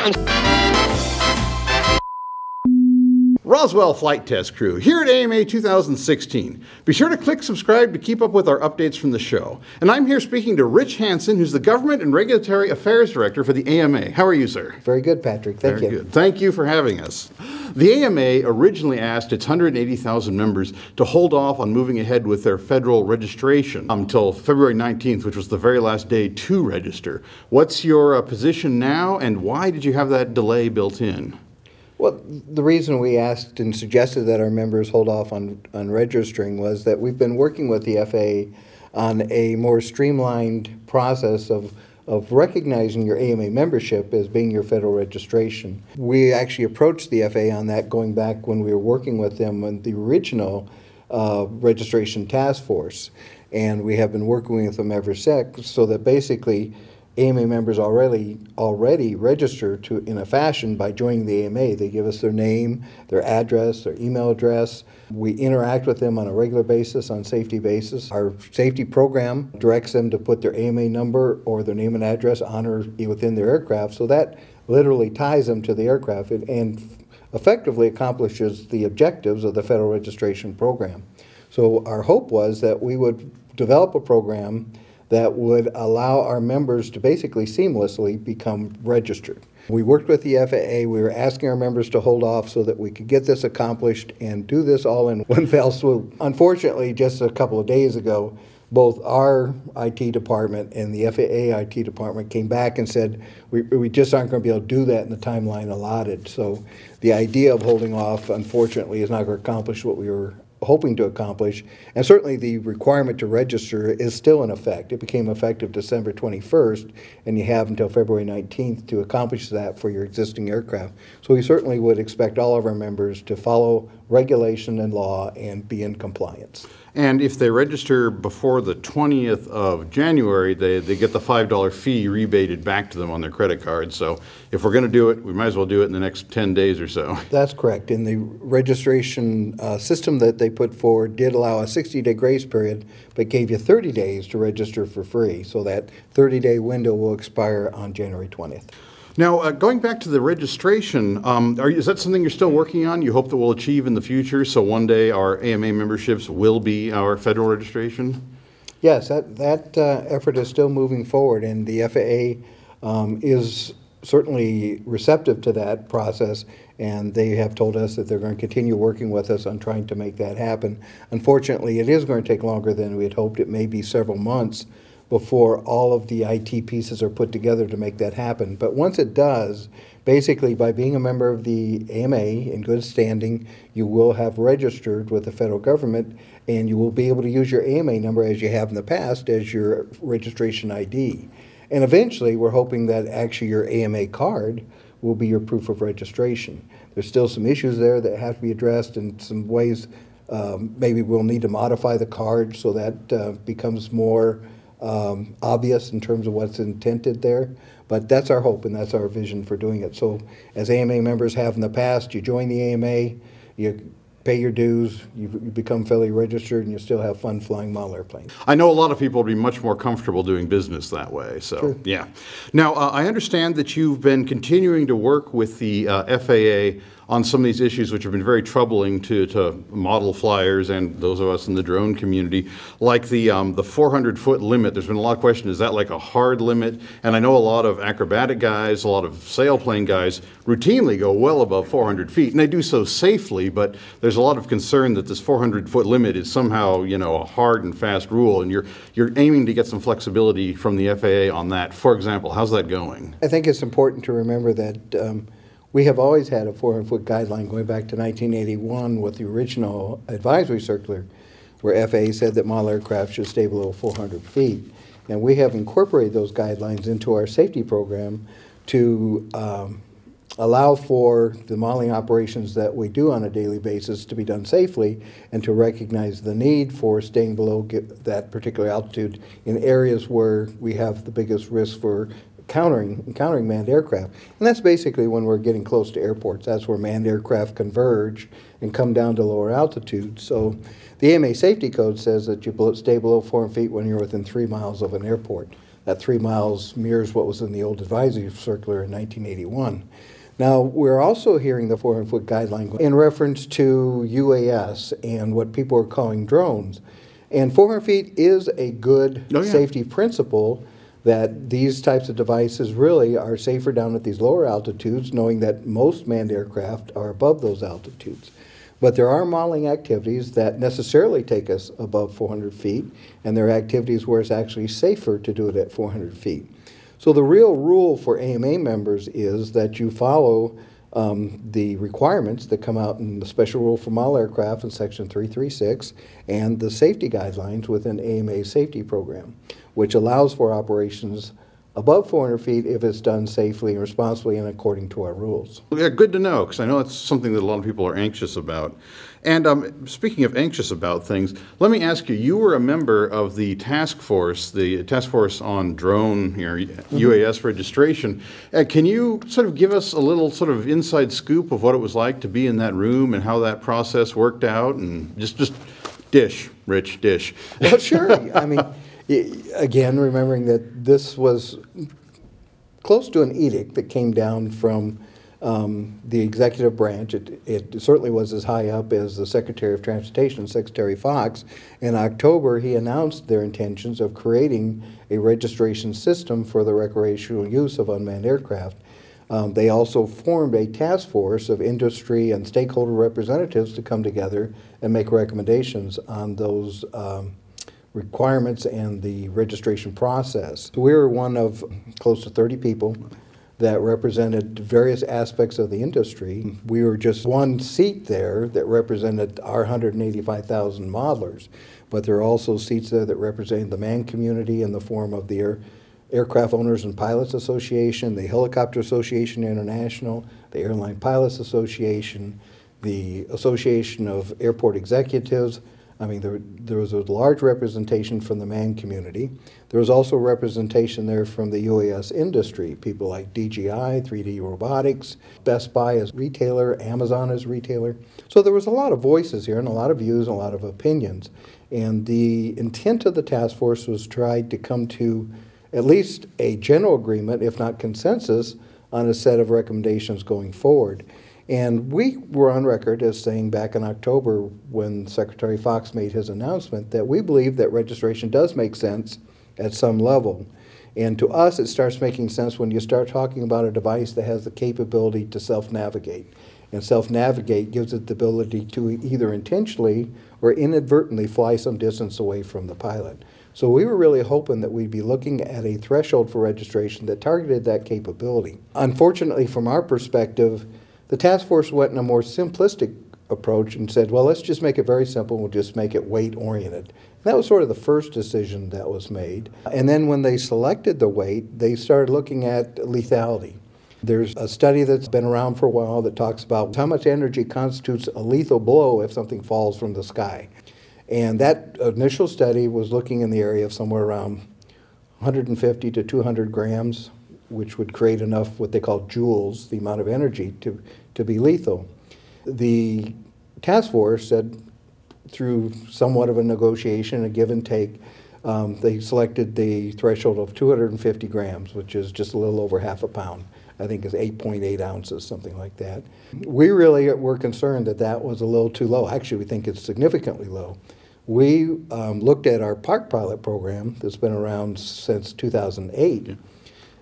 Thank you. Roswell Flight Test Crew, here at AMA 2016. Be sure to click subscribe to keep up with our updates from the show. And I'm here speaking to Rich Hanson, who's the Government and Regulatory Affairs Director for the AMA. How are you, sir? Very good, Patrick. Thank Very you. good. Thank you for having us. The AMA originally asked its 180,000 members to hold off on moving ahead with their federal registration until February 19th, which was the very last day to register. What's your uh, position now, and why did you have that delay built in? Well, the reason we asked and suggested that our members hold off on, on registering was that we've been working with the FAA on a more streamlined process of, of recognizing your AMA membership as being your federal registration. We actually approached the FAA on that going back when we were working with them on the original uh, registration task force. And we have been working with them ever since so that basically AMA members already already register to in a fashion by joining the AMA. They give us their name, their address, their email address. We interact with them on a regular basis, on safety basis. Our safety program directs them to put their AMA number or their name and address on or within their aircraft. So that literally ties them to the aircraft and, and effectively accomplishes the objectives of the federal registration program. So our hope was that we would develop a program that would allow our members to basically seamlessly become registered. We worked with the FAA. We were asking our members to hold off so that we could get this accomplished and do this all in one fell swoop. Unfortunately, just a couple of days ago, both our IT department and the FAA IT department came back and said, we, we just aren't going to be able to do that in the timeline allotted. So the idea of holding off, unfortunately, is not going to accomplish what we were hoping to accomplish. And certainly the requirement to register is still in effect. It became effective December 21st, and you have until February 19th to accomplish that for your existing aircraft. So we certainly would expect all of our members to follow regulation and law and be in compliance. And if they register before the 20th of January, they, they get the $5 fee rebated back to them on their credit card. So if we're going to do it, we might as well do it in the next 10 days or so. That's correct. And the registration uh, system that they put forward did allow a 60-day grace period, but gave you 30 days to register for free. So that 30-day window will expire on January 20th. Now, uh, going back to the registration, um, are, is that something you're still working on? You hope that we'll achieve in the future, so one day our AMA memberships will be our federal registration? Yes, that, that uh, effort is still moving forward, and the FAA um, is certainly receptive to that process, and they have told us that they're going to continue working with us on trying to make that happen. Unfortunately, it is going to take longer than we had hoped. It may be several months before all of the IT pieces are put together to make that happen. But once it does, basically by being a member of the AMA in good standing, you will have registered with the federal government and you will be able to use your AMA number as you have in the past as your registration ID. And eventually, we're hoping that actually your AMA card will be your proof of registration. There's still some issues there that have to be addressed and some ways um, maybe we'll need to modify the card so that uh, becomes more um, obvious in terms of what's intended there. But that's our hope and that's our vision for doing it. So as AMA members have in the past, you join the AMA, you pay your dues, you, you become fully registered, and you still have fun flying model airplanes. I know a lot of people would be much more comfortable doing business that way. So, Sure. yeah. Now, uh, I understand that you've been continuing to work with the uh, FAA on some of these issues which have been very troubling to, to model flyers and those of us in the drone community, like the, um, the 400 foot limit. There's been a lot of question, is that like a hard limit? And I know a lot of acrobatic guys, a lot of sailplane guys routinely go well above 400 feet, and they do so safely, but there's a lot of concern that this 400 foot limit is somehow, you know, a hard and fast rule, and you're, you're aiming to get some flexibility from the FAA on that. For example, how's that going? I think it's important to remember that um, we have always had a 400-foot guideline going back to 1981 with the original advisory circular, where FAA said that model aircraft should stay below 400 feet. And we have incorporated those guidelines into our safety program to um, allow for the modeling operations that we do on a daily basis to be done safely and to recognize the need for staying below that particular altitude in areas where we have the biggest risk for countering encountering manned aircraft. And that's basically when we're getting close to airports. That's where manned aircraft converge and come down to lower altitude. So the AMA safety code says that you stay below 400 feet when you're within three miles of an airport. That three miles mirrors what was in the old advisory circular in 1981. Now, we're also hearing the 400 foot guideline in reference to UAS and what people are calling drones. And 400 feet is a good Oh, yeah. safety principle that these types of devices really are safer down at these lower altitudes, knowing that most manned aircraft are above those altitudes. But there are modeling activities that necessarily take us above 400 feet, and there are activities where it's actually safer to do it at 400 feet. So the real rule for AMA members is that you follow um, the requirements that come out in the Special Rule for Model Aircraft in Section 336 and the safety guidelines within AMA safety program, which allows for operations above 400 feet if it's done safely and responsibly and according to our rules. Yeah, good to know, because I know it's something that a lot of people are anxious about. And um, speaking of anxious about things, let me ask you, you were a member of the task force, the task force on drone, you know, UAS registration. Uh, Can you sort of give us a little sort of inside scoop of what it was like to be in that room and how that process worked out? And just, just dish, Rich, dish. Well, sure. I mean, again, remembering that this was close to an edict that came down from um, the executive branch. It, it certainly was as high up as the Secretary of Transportation, Secretary Foxx. In October, he announced their intentions of creating a registration system for the recreational use of unmanned aircraft. Um, they also formed a task force of industry and stakeholder representatives to come together and make recommendations on those um, requirements and the registration process. We were one of close to 30 people that represented various aspects of the industry. Mm-hmm. We were just one seat there that represented our 185,000 modelers, but there are also seats there that represented the man community in the form of the Air, Aircraft Owners and Pilots Association, the Helicopter Association International, the Airline Pilots Association, the Association of Airport Executives, I mean, there, there was a large representation from the man community. There was also representation there from the UAS industry, people like DJI, 3D Robotics, Best Buy as retailer, Amazon as retailer. So there was a lot of voices here and a lot of views and a lot of opinions. And the intent of the task force was tried to come to at least a general agreement, if not consensus, on a set of recommendations going forward. And we were on record as saying back in October when Secretary Foxx made his announcement that we believe that registration does make sense at some level. And to us, it starts making sense when you start talking about a device that has the capability to self navigate. And self navigate gives it the ability to either intentionally or inadvertently fly some distance away from the pilot. So we were really hoping that we'd be looking at a threshold for registration that targeted that capability. Unfortunately, from our perspective, the task force went in a more simplistic approach and said, well, let's just make it very simple. We'll just make it weight oriented. That was sort of the first decision that was made. And then when they selected the weight, they started looking at lethality. There's a study that's been around for a while that talks about how much energy constitutes a lethal blow if something falls from the sky. And that initial study was looking in the area of somewhere around 150 to 200 grams, which would create enough what they call joules, the amount of energy, to, to be lethal. The task force said, through somewhat of a negotiation, a give and take, um, they selected the threshold of 250 grams, which is just a little over half a pound. I think it's 8.8 ounces, something like that. We really were concerned that that was a little too low. Actually, we think it's significantly low. We um, looked at our Park Pilot program that's been around since 2008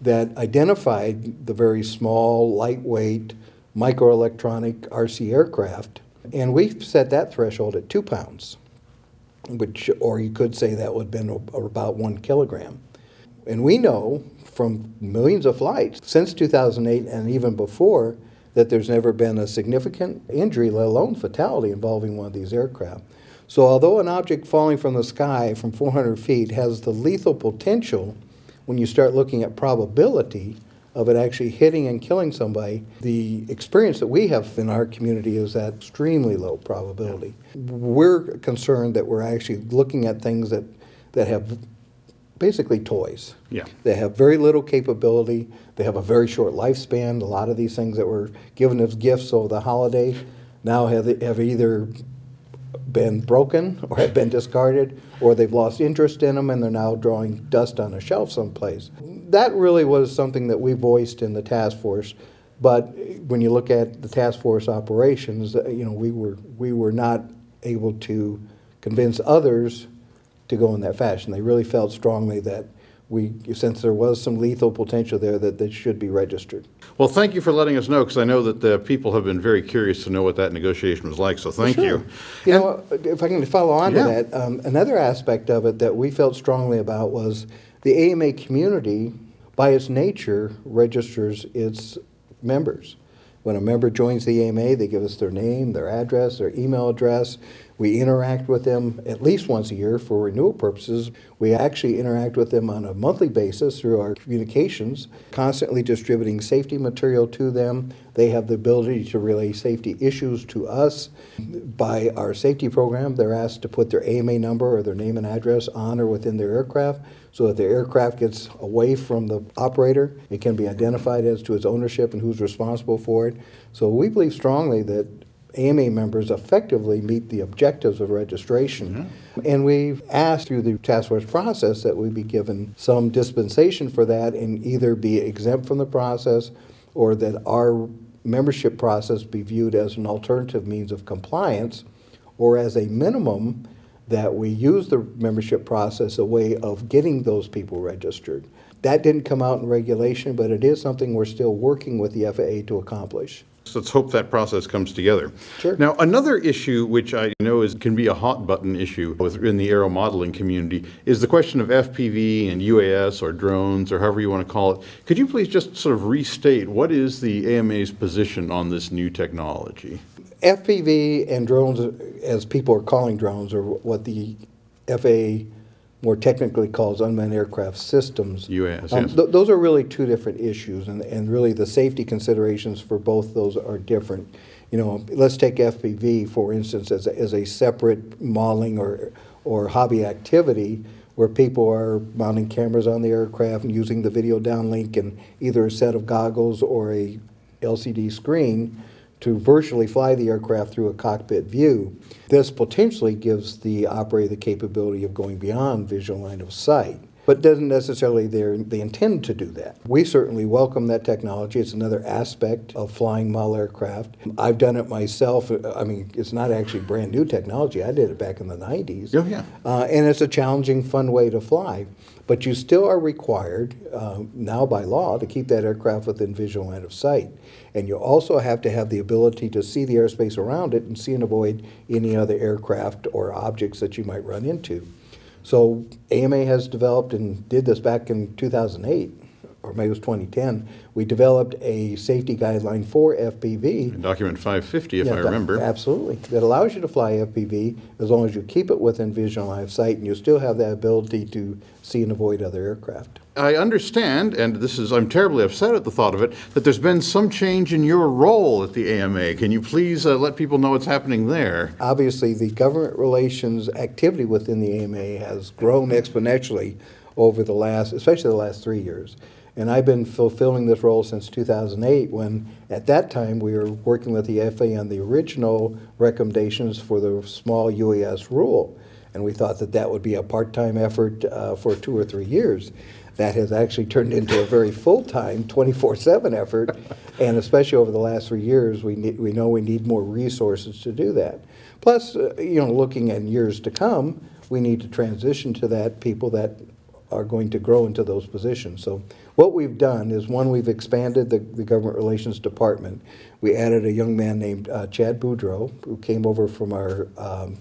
that identified the very small, lightweight, microelectronic RC aircraft, and we set that threshold at two pounds, which, or you could say that would have been about one kilogram. And we know from millions of flights since 2008 and even before that there's never been a significant injury, let alone fatality, involving one of these aircraft. So, although an object falling from the sky from 400 feet has the lethal potential, when you start looking at probability of it actually hitting and killing somebody, the experience that we have in our community is that extremely low probability. We're concerned that we're actually looking at things that, that have basically toys. Yeah. They have very little capability. They have a very short lifespan. A lot of these things that were given as gifts over the holiday now have, have either been broken or have been discarded, or they've lost interest in them and they're now drawing dust on a shelf someplace. That really was something that we voiced in the task force. But when you look at the task force operations, uh, you know, we were, we were not able to convince others to go in that fashion. They really felt strongly that we, since there was some lethal potential there, that they should be registered. Well, thank you for letting us know, because I know that the people have been very curious to know what that negotiation was like, so thank Sure. you. You know, if I can follow on to that, um, another aspect of it that we felt strongly about was the AMA community, by its nature, registers its members. When a member joins the AMA, they give us their name, their address, their email address. We interact with them at least once a year for renewal purposes. We actually interact with them on a monthly basis through our communications, constantly distributing safety material to them. They have the ability to relay safety issues to us. By our safety program, they're asked to put their AMA number or their name and address on or within their aircraft so that the aircraft gets away from the operator. It can be identified as to its ownership and who's responsible for it. So we believe strongly that AMA members effectively meet the objectives of registration. Mm-hmm. And we've asked through the task force process that we be given some dispensation for that and either be exempt from the process or that our membership process be viewed as an alternative means of compliance or as a minimum that we use the membership process a way of getting those people registered. That didn't come out in regulation, but it is something we're still working with the FAA to accomplish. Let's hope that process comes together. Sure. Now, another issue which I know is, can be a hot button issue within the aero modeling community is the question of FPV and UAS or drones or however you want to call it. Could you please just sort of restate what is the AMA's position on this new technology? FPV and drones, as people are calling drones, are what the FAA more technically calls unmanned aircraft systems. UAS, Um, yes. th- Those are really two different issues, and, and really the safety considerations for both those are different. You know, let's take FPV, for instance, as a, as a separate modeling or, or hobby activity where people are mounting cameras on the aircraft and using the video downlink and either a set of goggles or a LCD screen to virtually fly the aircraft through a cockpit view. This potentially gives the operator the capability of going beyond visual line of sight, but doesn't necessarily they're- intend to do that. We certainly welcome that technology. It's another aspect of flying model aircraft. I've done it myself. I mean, it's not actually brand new technology. I did it back in the 90s. Oh, yeah. Uh, and it's a challenging, fun way to fly. But you still are required, uh, now by law, to keep that aircraft within visual line of sight. And you also have to have the ability to see the airspace around it and see and avoid any other aircraft or objects that you might run into. So AMA has developed and did this back in 2008, or maybe it was 2010. We developed a safety guideline for FPV. Document 550, if Yeah, I remember. Absolutely. That allows you to fly FPV as long as you keep it within visual line of sight and you still have that ability to see and avoid other aircraft. I understand, and this is, I'm terribly upset at the thought of it, that there's been some change in your role at the AMA. Can you please uh, let people know what's happening there? Obviously, the government relations activity within the AMA has grown exponentially over the last, especially the last three years. And I've been fulfilling this role since 2008, when at that time we were working with the FAA on the original recommendations for the small UAS rule. And we thought that that would be a part-time effort uh, for two or three years. That has actually turned into a very full-time, 24/7 effort. And especially over the last three years, we we know we need more resources to do that. Plus, uh, you know, looking at years to come, we need to transition to that people that are going to grow into those positions. So what we've done is, one, we've expanded the, the government relations department. We added a young man named uh, Chad Boudreau, who came over from our um,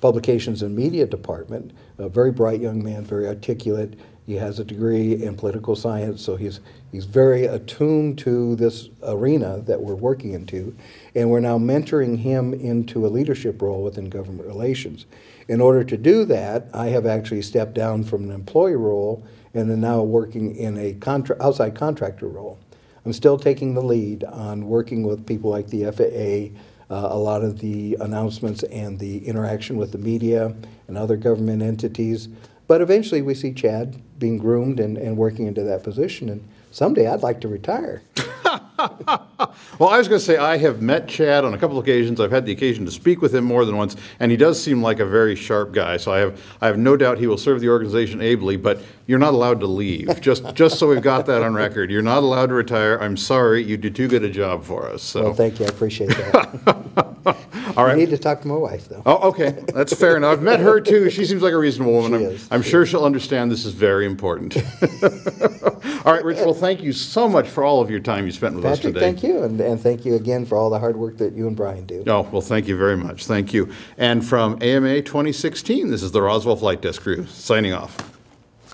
publications and media department. A very bright young man, very articulate. He has a degree in political science, so he's he's very attuned to this arena that we're working into, and we're now mentoring him into a leadership role within government relations. In order to do that, I have actually stepped down from an employee role and am now working in a contra- outside contractor role. I'm still taking the lead on working with people like the FAA, uh, a lot of the announcements and the interaction with the media and other government entities. But eventually, we see Chad being groomed and, and working into that position. And someday, I'd like to retire. Well, I was going to say, I have met Chad on a couple of occasions. I've had the occasion to speak with him more than once, and he does seem like a very sharp guy. So I have, I have no doubt he will serve the organization ably, but you're not allowed to leave. Just, just so we've got that on record. You're not allowed to retire. I'm sorry, you did too good a job for us, Well, thank you, I appreciate that. All right. I need to talk to my wife, though. Oh, okay, that's fair enough. I've met her too. She seems like a reasonable woman. She I'm- is. I'm sure she'll understand this is very important. All right, Rich, well, thank you so much for all of your time you spent with us today. thank you, and, and thank you again for all the hard work that you and Brian do. Oh, well, thank you very much. Thank you. And from AMA 2016, this is the Roswell Flight Test crew signing off.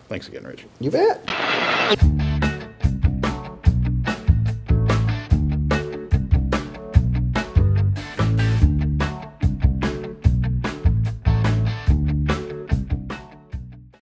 Thanks again, Rich. You bet.